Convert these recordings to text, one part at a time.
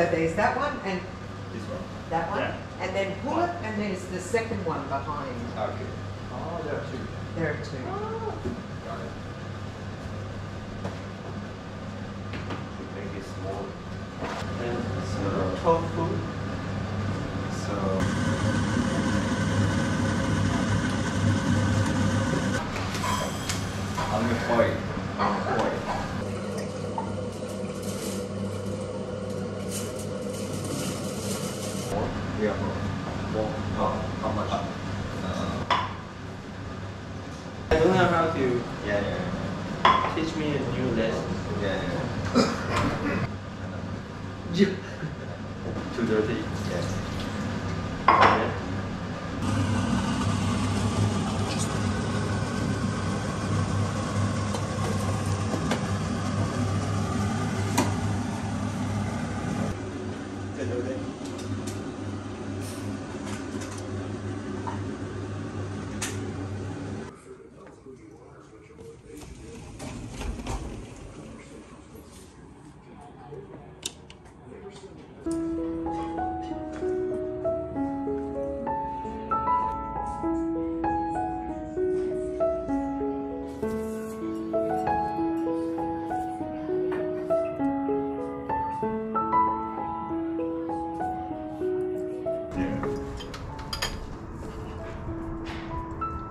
So there's that one and This one? that one, Yeah. and then pull it, and there's the second one behind. Okay. Oh, there are two. There are two. Oh. Got it. Make it small. And so tofu. So I'm gonna.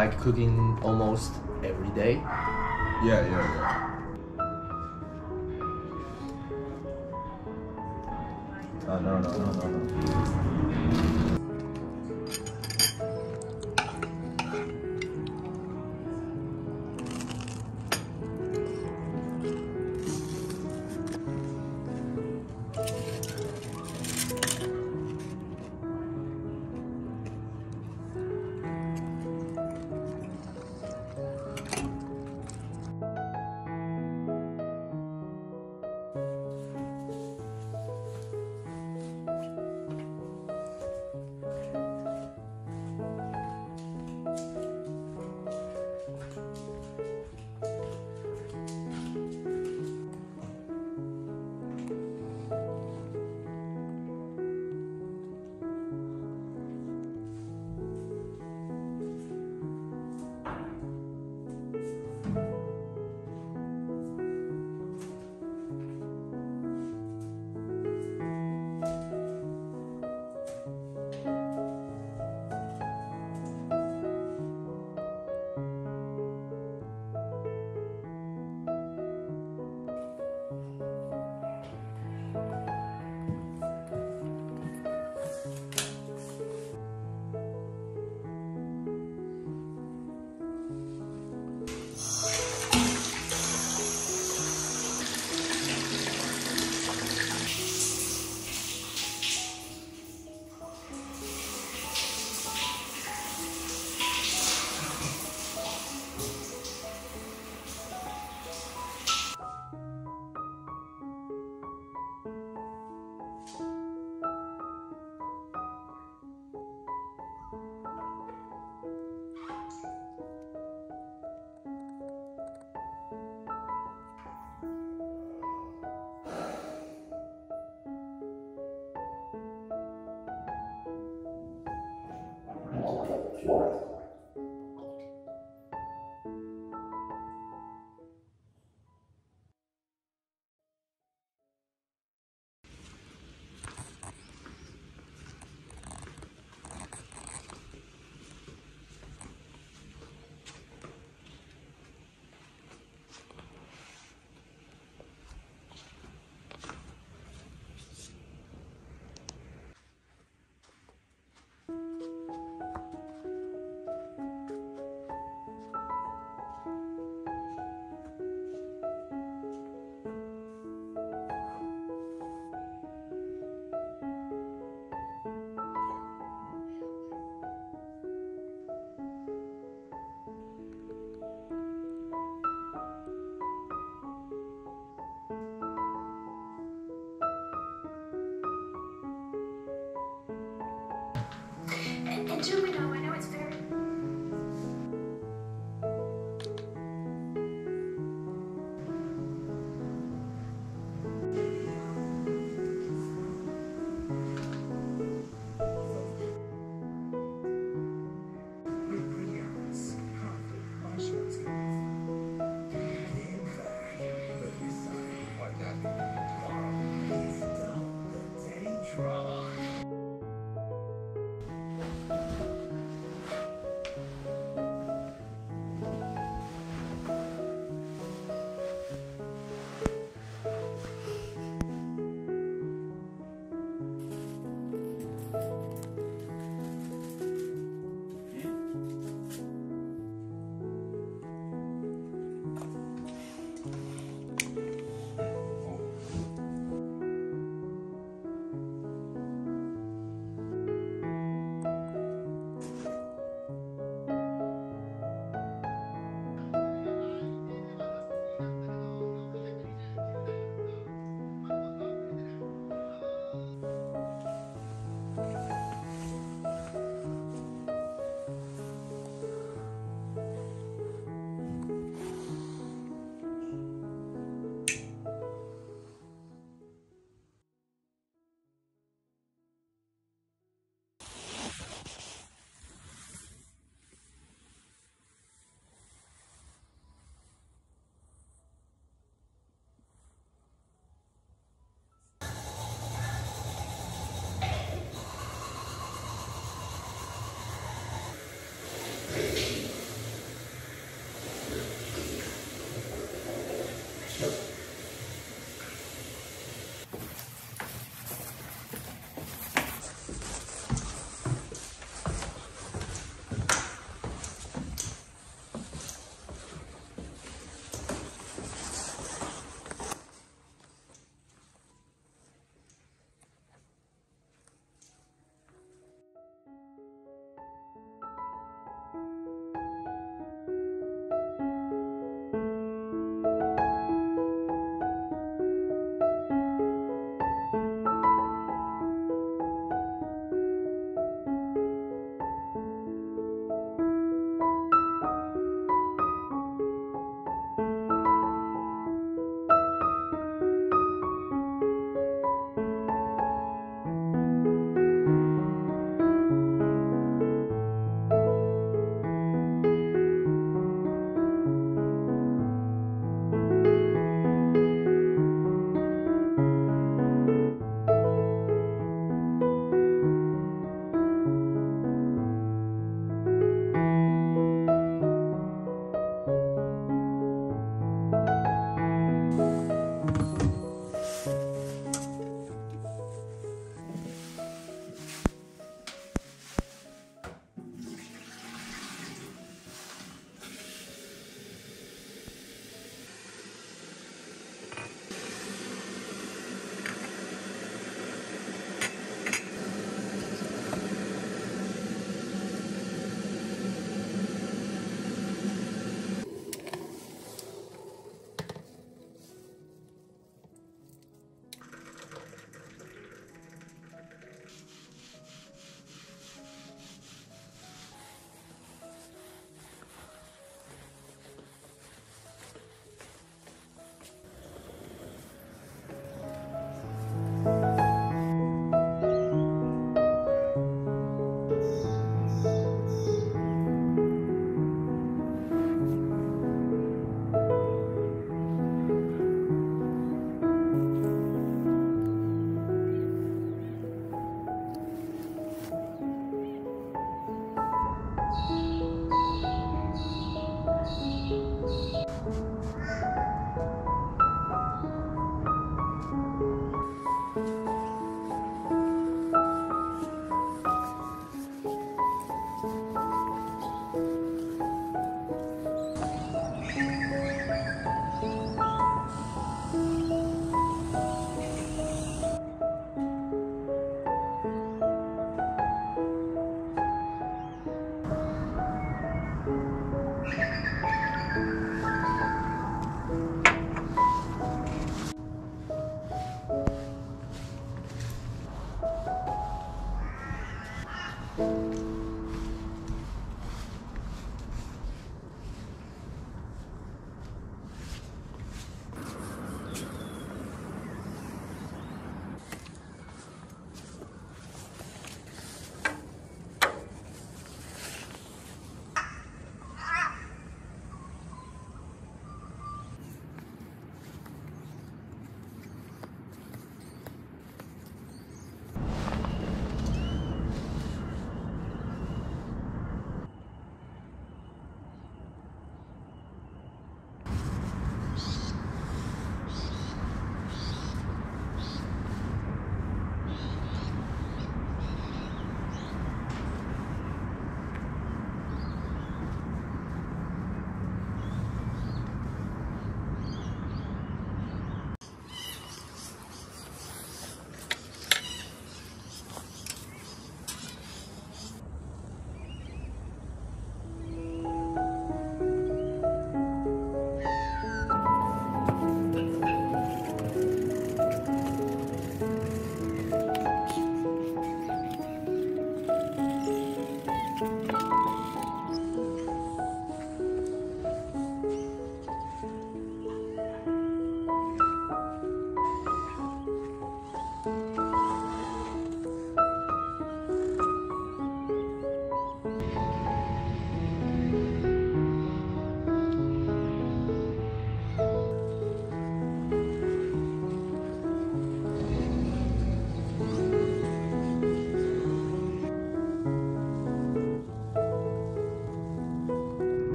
Like cooking almost every day. Yeah, yeah, yeah. forth.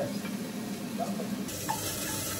どうも。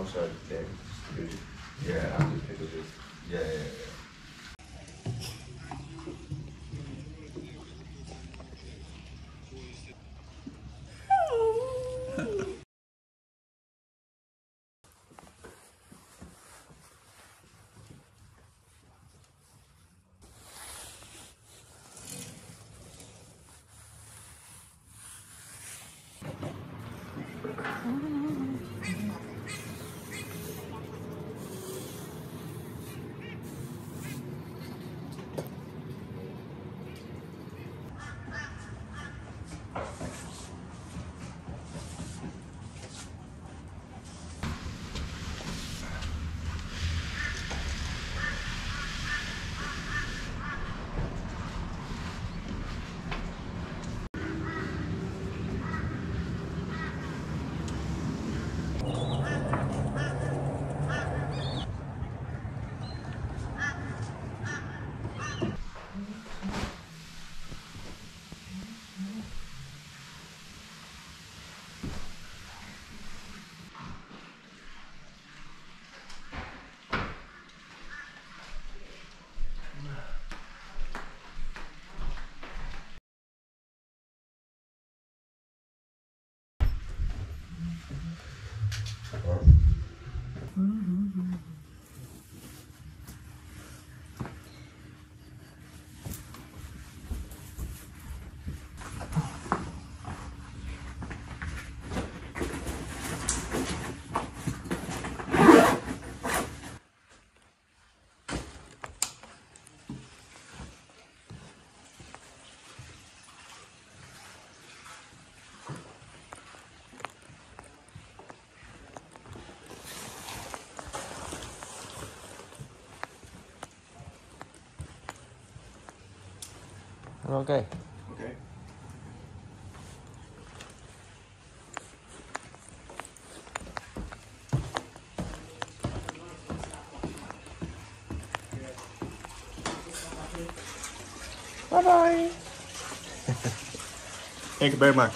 Outside there. Okay. Okay. Bye bye. Thank you very much.